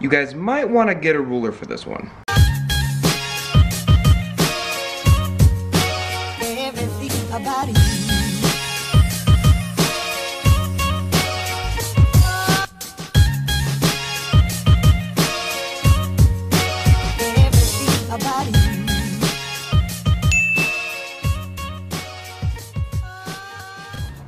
you guys might want to get a ruler for this one.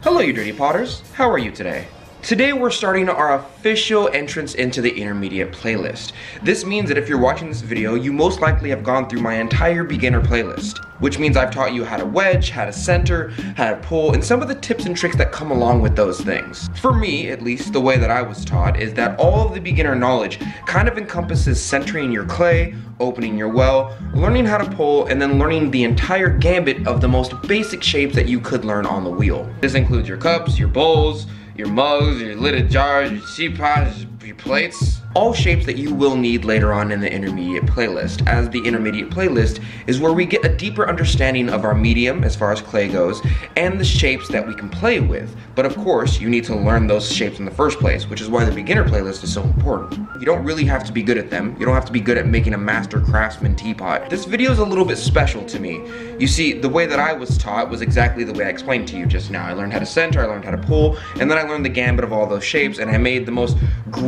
Hello you dirty potters, how are you today? Today we're starting our official entrance into the intermediate playlist. This means that if you're watching this video, you most likely have gone through my entire beginner playlist, which means I've taught you how to wedge, how to center, how to pull, and some of the tips and tricks that come along with those things. For me, at least, the way that I was taught is that all of the beginner knowledge kind of encompasses centering your clay, opening your well, learning how to pull, and then learning the entire gambit of the most basic shapes that you could learn on the wheel. This includes your cups, your bowls, your mugs, your lidded jars, your teapots, your plates. All shapes that you will need later on in the intermediate playlist, as the intermediate playlist is where we get a deeper understanding of our medium as far as clay goes, and the shapes that we can play with. But of course, you need to learn those shapes in the first place, which is why the beginner playlist is so important. You don't really have to be good at them, you don't have to be good at making a master craftsman teapot. This video is a little bit special to me. You see, the way that I was taught was exactly the way I explained to you just now. I learned how to center, I learned how to pull, and then I learned the gambit of all those shapes, and I made the most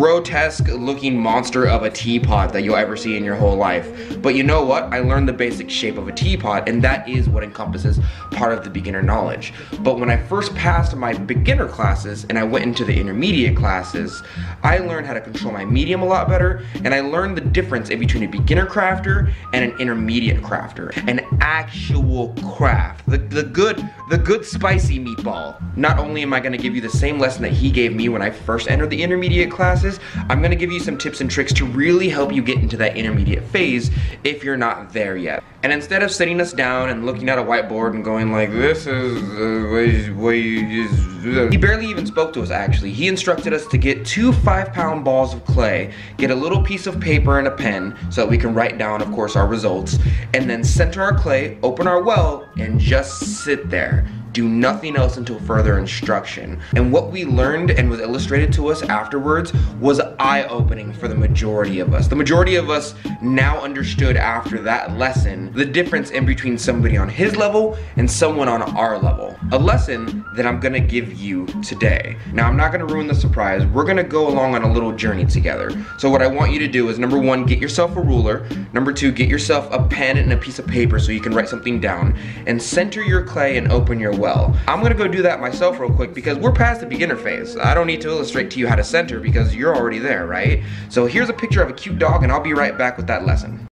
grotesque looking monster of a teapot that you'll ever see in your whole life. But you know what? I learned the basic shape of a teapot, and that is what encompasses part of the beginner knowledge. But when I first passed my beginner classes and I went into the intermediate classes, I learned how to control my medium a lot better, and I learned the difference in between a beginner crafter and an intermediate crafter. An actual craft. The, the good, the good spicy meatball. Not only am I gonna give you the same lesson that he gave me when I first entered the intermediate classes, I'm gonna give you some tips and tricks to really help you get into that intermediate phase if you're not there yet. And instead of sitting us down and looking at a whiteboard and going like, this is way you just... He barely even spoke to us actually. He instructed us to get two five pound balls of clay, get a little piece of paper and a pen so that we can write down, of course, our results, and then center our clay, open our well, and just sit there do nothing else until further instruction. And what we learned and was illustrated to us afterwards was eye-opening for the majority of us. The majority of us now understood after that lesson the difference in between somebody on his level and someone on our level. A lesson that I'm gonna give you today. Now I'm not gonna ruin the surprise, we're gonna go along on a little journey together. So what I want you to do is number one, get yourself a ruler. Number two, get yourself a pen and a piece of paper so you can write something down. And center your clay and open your well. I'm gonna go do that myself real quick because we're past the beginner phase. I don't need to illustrate to you how to center because you're already there, right? So here's a picture of a cute dog and I'll be right back with that lesson.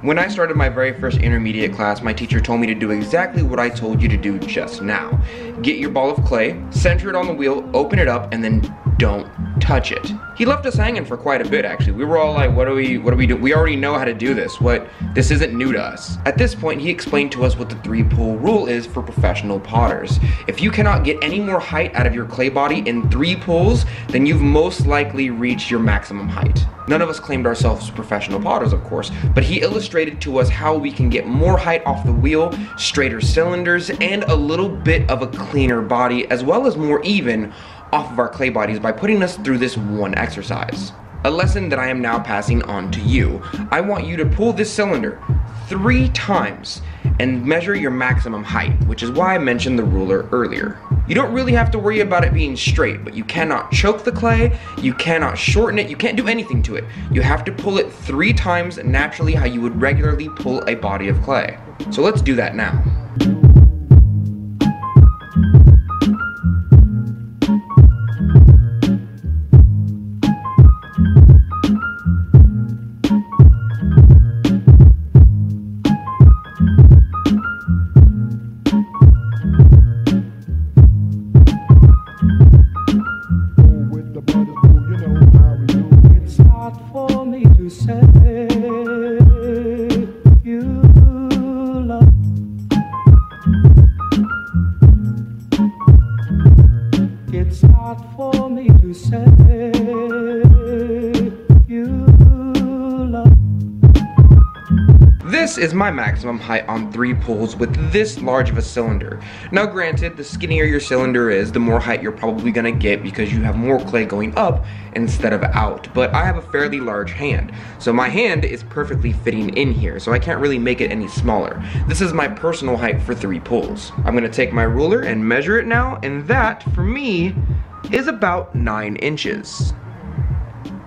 When I started my very first intermediate class, my teacher told me to do exactly what I told you to do just now. Get your ball of clay, center it on the wheel, open it up, and then don't touch it. He left us hanging for quite a bit actually. We were all like, what do we, what do we do? We already know how to do this. What, this isn't new to us. At this point, he explained to us what the three pull rule is for professional potters. If you cannot get any more height out of your clay body in three pulls, then you've most likely reached your maximum height. None of us claimed ourselves professional potters, of course, but he illustrated to us how we can get more height off the wheel, straighter cylinders, and a little bit of a cleaner body, as well as more even off of our clay bodies by putting us through this one exercise. A lesson that I am now passing on to you. I want you to pull this cylinder three times and measure your maximum height, which is why I mentioned the ruler earlier. You don't really have to worry about it being straight, but you cannot choke the clay, you cannot shorten it, you can't do anything to it. You have to pull it three times naturally how you would regularly pull a body of clay. So let's do that now. Yeah. Is my maximum height on three pulls with this large of a cylinder. Now granted, the skinnier your cylinder is, the more height you're probably gonna get because you have more clay going up instead of out. But I have a fairly large hand, so my hand is perfectly fitting in here, so I can't really make it any smaller. This is my personal height for three pulls. I'm gonna take my ruler and measure it now, and that, for me, is about nine inches.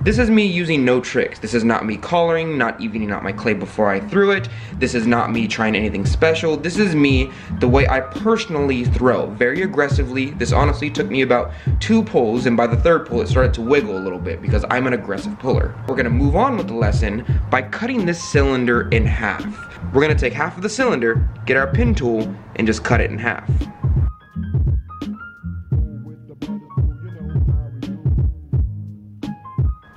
This is me using no tricks. This is not me collaring, not evening out my clay before I threw it. This is not me trying anything special. This is me the way I personally throw, very aggressively. This honestly took me about two pulls, and by the third pull, it started to wiggle a little bit because I'm an aggressive puller. We're gonna move on with the lesson by cutting this cylinder in half. We're gonna take half of the cylinder, get our pin tool, and just cut it in half.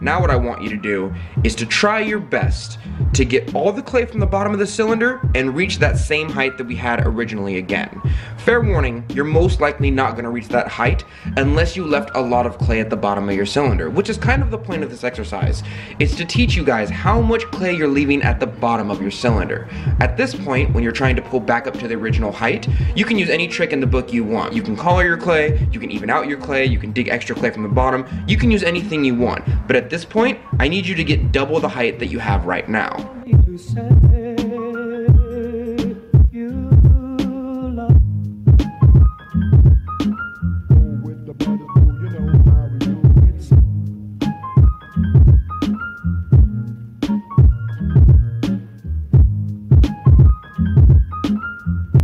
Now what I want you to do is to try your best to get all the clay from the bottom of the cylinder and reach that same height that we had originally again. Fair warning, you're most likely not gonna reach that height unless you left a lot of clay at the bottom of your cylinder, which is kind of the point of this exercise. It's to teach you guys how much clay you're leaving at the bottom of your cylinder. At this point, when you're trying to pull back up to the original height, you can use any trick in the book you want. You can collar your clay, you can even out your clay, you can dig extra clay from the bottom, you can use anything you want. But at this point, I need you to get double the height that you have right now.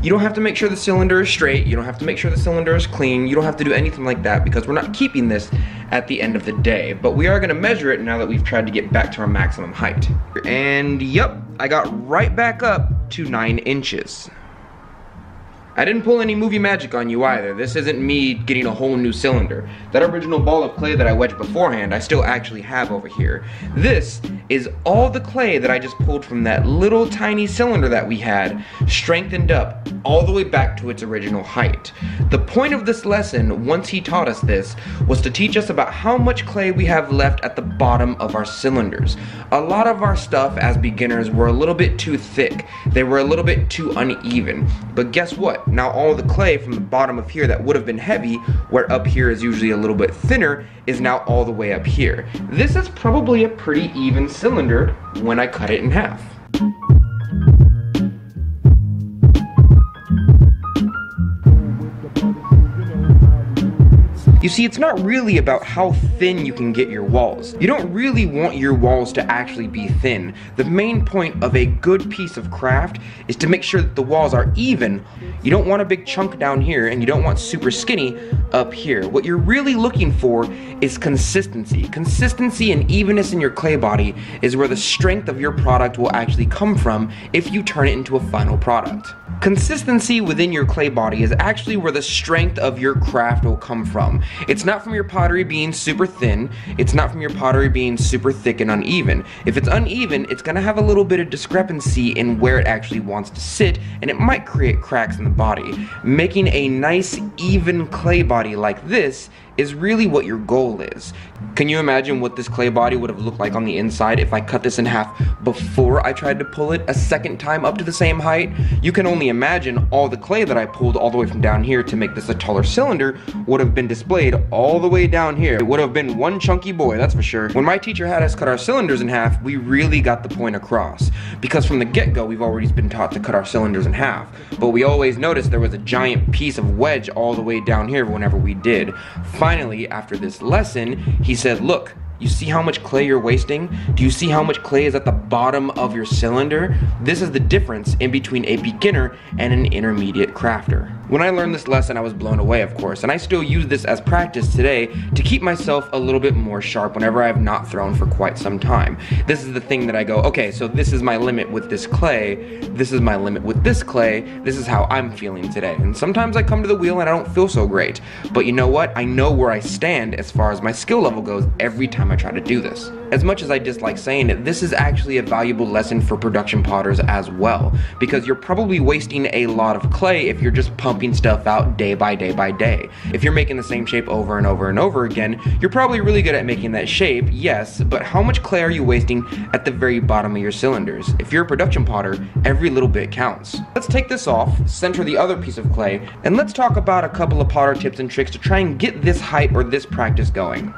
You don't have to make sure the cylinder is straight. You don't have to make sure the cylinder is clean. You don't have to do anything like that because we're not keeping this at the end of the day. But we are gonna measure it now that we've tried to get back to our maximum height. And yep, I got right back up to nine inches. I didn't pull any movie magic on you either. This isn't me getting a whole new cylinder. That original ball of clay that I wedged beforehand, I still actually have over here. This is all the clay that I just pulled from that little tiny cylinder that we had, strengthened up all the way back to its original height. The point of this lesson, once he taught us this, was to teach us about how much clay we have left at the bottom of our cylinders. A lot of our stuff as beginners were a little bit too thick. They were a little bit too uneven. But guess what? Now all the clay from the bottom of here that would have been heavy, where up here is usually a little bit thinner, is now all the way up here. This is probably a pretty even cylinder when I cut it in half. You see, it's not really about how thin you can get your walls. You don't really want your walls to actually be thin. The main point of a good piece of craft is to make sure that the walls are even. You don't want a big chunk down here and you don't want super skinny up here. What you're really looking for is consistency. Consistency and evenness in your clay body is where the strength of your product will actually come from if you turn it into a final product. Consistency within your clay body is actually where the strength of your craft will come from. It's not from your pottery being super thin, it's not from your pottery being super thick and uneven. If it's uneven, it's gonna have a little bit of discrepancy in where it actually wants to sit, and it might create cracks in the body. Making a nice, even clay body like this is really what your goal is. Can you imagine what this clay body would have looked like on the inside if I cut this in half before I tried to pull it a second time up to the same height? You can only imagine all the clay that I pulled all the way from down here to make this a taller cylinder would have been displayed all the way down here. It would have been one chunky boy, that's for sure. When my teacher had us cut our cylinders in half, we really got the point across. Because from the get-go, we've already been taught to cut our cylinders in half. But we always noticed there was a giant piece of wedge all the way down here whenever we did finally, after this lesson, he said, look, you see how much clay you're wasting? Do you see how much clay is at the bottom of your cylinder? This is the difference in between a beginner and an intermediate crafter. When I learned this lesson, I was blown away, of course, and I still use this as practice today to keep myself a little bit more sharp whenever I have not thrown for quite some time. This is the thing that I go, okay, so this is my limit with this clay, this is my limit with this clay, this is how I'm feeling today. And sometimes I come to the wheel and I don't feel so great, but you know what? I know where I stand as far as my skill level goes every time I I try to do this. As much as I dislike saying it, this is actually a valuable lesson for production potters as well, because you're probably wasting a lot of clay if you're just pumping stuff out day by day by day. If you're making the same shape over and over and over again, you're probably really good at making that shape, yes, but how much clay are you wasting at the very bottom of your cylinders? If you're a production potter, every little bit counts. Let's take this off, center the other piece of clay, and let's talk about a couple of potter tips and tricks to try and get this height or this practice going.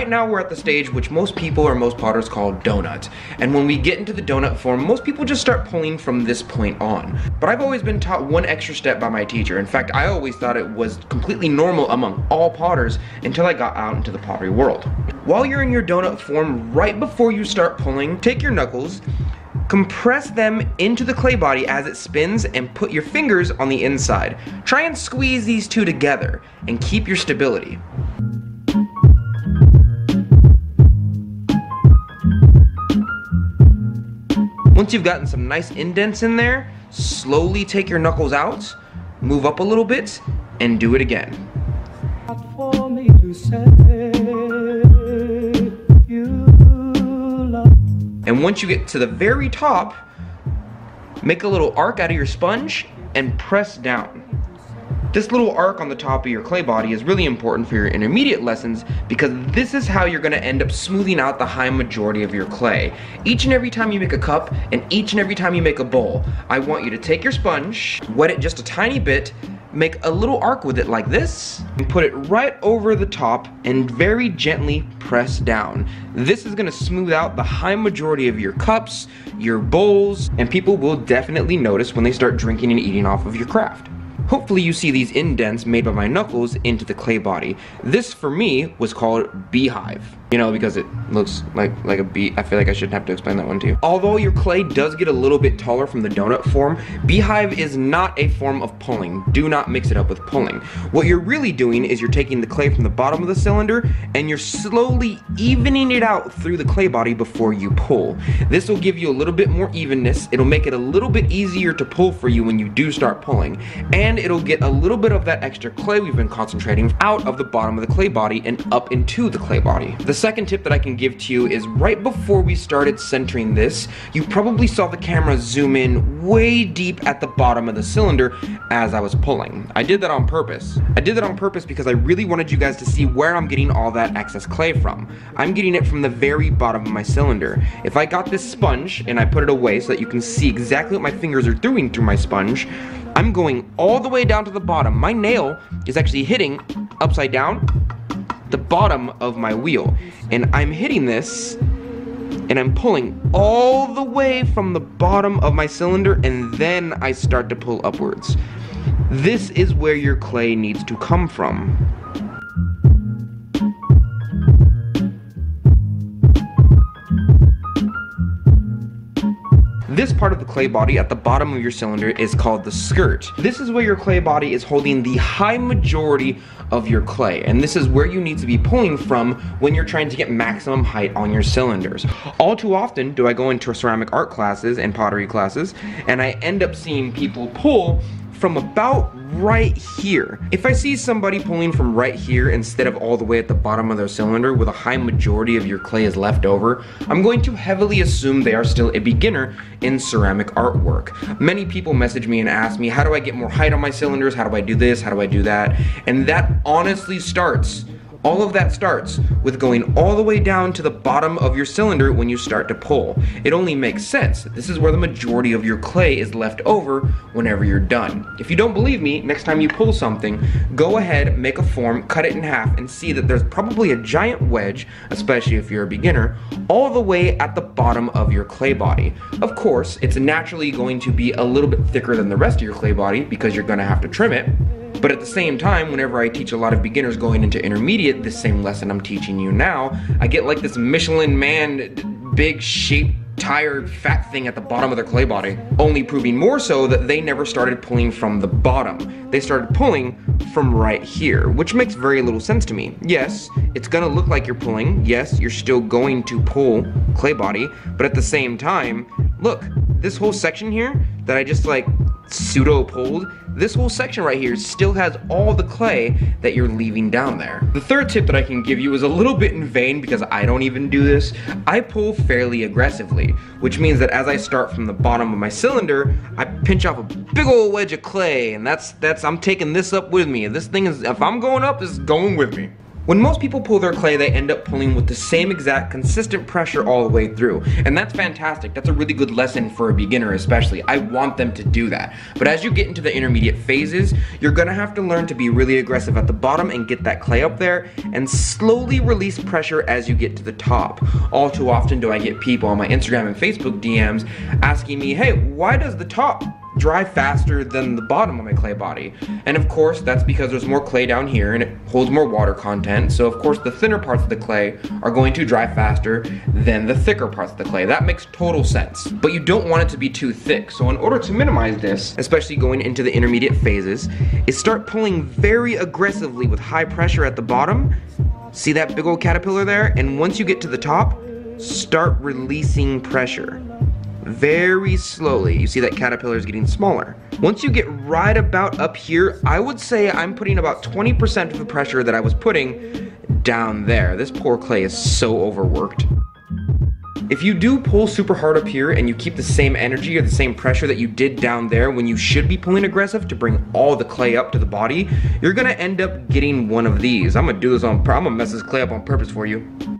Right now we're at the stage which most people or most potters call donut. And when we get into the donut form, most people just start pulling from this point on. But I've always been taught one extra step by my teacher. In fact, I always thought it was completely normal among all potters until I got out into the pottery world. While you're in your donut form, right before you start pulling, take your knuckles, compress them into the clay body as it spins and put your fingers on the inside. Try and squeeze these two together and keep your stability. Once you've gotten some nice indents in there, slowly take your knuckles out, move up a little bit, and do it again. And once you get to the very top, make a little arc out of your sponge and press down. This little arc on the top of your clay body is really important for your intermediate lessons because this is how you're gonna end up smoothing out the high majority of your clay. Each and every time you make a cup and each and every time you make a bowl, I want you to take your sponge, wet it just a tiny bit, make a little arc with it like this, and put it right over the top and very gently press down. This is gonna smooth out the high majority of your cups, your bowls, and people will definitely notice when they start drinking and eating off of your craft. Hopefully you see these indents made by my knuckles into the clay body. This, for me, was called beehive. You know, because it looks like, like a bee. I feel like I shouldn't have to explain that one to you. Although your clay does get a little bit taller from the donut form, beehive is not a form of pulling. Do not mix it up with pulling. What you're really doing is you're taking the clay from the bottom of the cylinder and you're slowly evening it out through the clay body before you pull. This will give you a little bit more evenness. It'll make it a little bit easier to pull for you when you do start pulling. And it'll get a little bit of that extra clay we've been concentrating out of the bottom of the clay body and up into the clay body. The second tip that I can give to you is right before we started centering this, you probably saw the camera zoom in way deep at the bottom of the cylinder as I was pulling. I did that on purpose. I did that on purpose because I really wanted you guys to see where I'm getting all that excess clay from. I'm getting it from the very bottom of my cylinder. If I got this sponge and I put it away so that you can see exactly what my fingers are doing through my sponge, I'm going all the way down to the bottom. My nail is actually hitting upside down the bottom of my wheel. And I'm hitting this and I'm pulling all the way from the bottom of my cylinder and then I start to pull upwards. This is where your clay needs to come from. This part of the clay body at the bottom of your cylinder is called the skirt. This is where your clay body is holding the high majority of your clay, and this is where you need to be pulling from when you're trying to get maximum height on your cylinders. All too often do I go into ceramic art classes and pottery classes, and I end up seeing people pull from about right here. If I see somebody pulling from right here instead of all the way at the bottom of their cylinder with a high majority of your clay is left over, I'm going to heavily assume they are still a beginner in ceramic artwork. Many people message me and ask me, how do I get more height on my cylinders? How do I do this? How do I do that? And that honestly starts all of that starts with going all the way down to the bottom of your cylinder when you start to pull. It only makes sense. This is where the majority of your clay is left over whenever you're done. If you don't believe me, next time you pull something, go ahead, make a form, cut it in half, and see that there's probably a giant wedge, especially if you're a beginner, all the way at the bottom of your clay body. Of course, it's naturally going to be a little bit thicker than the rest of your clay body because you're gonna have to trim it, but at the same time, whenever I teach a lot of beginners going into intermediate, the same lesson I'm teaching you now, I get like this Michelin man, big shape tired fat thing at the bottom of their clay body, only proving more so that they never started pulling from the bottom. They started pulling from right here, which makes very little sense to me. Yes, it's gonna look like you're pulling. Yes, you're still going to pull clay body, but at the same time, look, this whole section here that I just like pseudo pulled, this whole section right here still has all the clay that you're leaving down there. The third tip that I can give you is a little bit in vain because I don't even do this. I pull fairly aggressively, which means that as I start from the bottom of my cylinder, I pinch off a big old wedge of clay and that's, that's, I'm taking this up with me. This thing is, if I'm going up, it's going with me. When most people pull their clay, they end up pulling with the same exact consistent pressure all the way through. And that's fantastic. That's a really good lesson for a beginner especially. I want them to do that. But as you get into the intermediate phases, you're gonna have to learn to be really aggressive at the bottom and get that clay up there and slowly release pressure as you get to the top. All too often do I get people on my Instagram and Facebook DMs asking me, hey, why does the top dry faster than the bottom of my clay body. And of course, that's because there's more clay down here and it holds more water content. So of course, the thinner parts of the clay are going to dry faster than the thicker parts of the clay. That makes total sense. But you don't want it to be too thick. So in order to minimize this, especially going into the intermediate phases, is start pulling very aggressively with high pressure at the bottom. See that big old caterpillar there? And once you get to the top, start releasing pressure very slowly. You see that caterpillar is getting smaller. Once you get right about up here, I would say I'm putting about 20% of the pressure that I was putting down there. This poor clay is so overworked. If you do pull super hard up here and you keep the same energy or the same pressure that you did down there when you should be pulling aggressive to bring all the clay up to the body, you're gonna end up getting one of these. I'm gonna do this on, I'm gonna mess this clay up on purpose for you.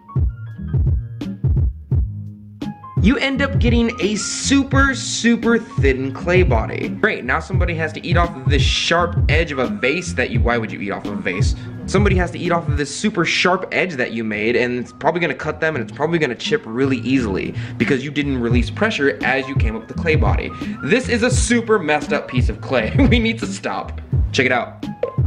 You end up getting a super, super thin clay body. Great, now somebody has to eat off of this sharp edge of a vase that you, why would you eat off of a vase? Somebody has to eat off of this super sharp edge that you made and it's probably gonna cut them and it's probably gonna chip really easily because you didn't release pressure as you came up the clay body. This is a super messed up piece of clay. we need to stop. Check it out.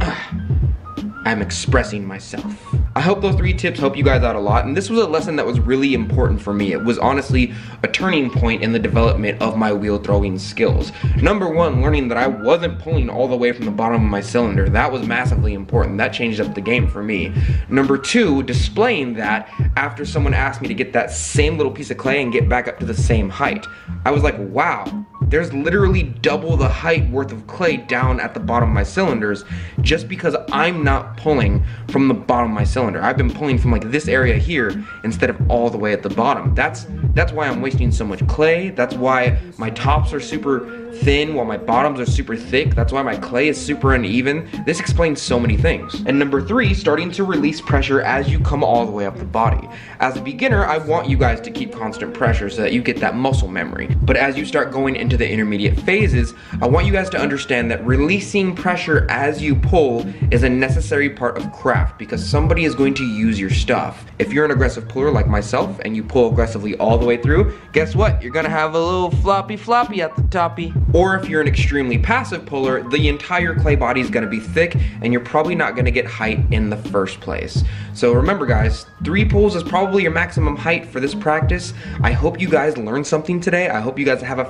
I'm expressing myself. I hope those three tips help you guys out a lot, and this was a lesson that was really important for me. It was honestly a turning point in the development of my wheel throwing skills. Number one, learning that I wasn't pulling all the way from the bottom of my cylinder. That was massively important. That changed up the game for me. Number two, displaying that after someone asked me to get that same little piece of clay and get back up to the same height. I was like, wow, there's literally double the height worth of clay down at the bottom of my cylinders just because I'm not pulling from the bottom of my cylinder. I've been pulling from like this area here instead of all the way at the bottom. That's that's why I'm wasting so much clay. That's why my tops are super thin while my bottoms are super thick. That's why my clay is super uneven. This explains so many things. And number three, starting to release pressure as you come all the way up the body. As a beginner, I want you guys to keep constant pressure so that you get that muscle memory. But as you start going into the intermediate phases, I want you guys to understand that releasing pressure as you pull is a necessary part of craft because somebody is going to use your stuff. If you're an aggressive puller like myself and you pull aggressively all the way through, guess what? You're gonna have a little floppy floppy at the toppy. Or if you're an extremely passive puller, the entire clay body is gonna be thick and you're probably not gonna get height in the first place. So remember guys, three pulls is probably your maximum height for this practice. I hope you guys learned something today. I hope you guys have a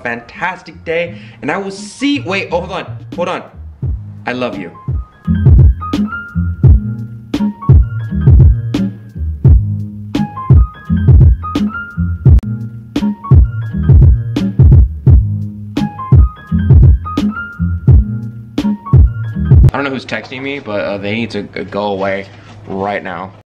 fantastic day and I will see, wait, oh, hold on, hold on. I love you. I don't know who's texting me, but uh, they need to go away right now.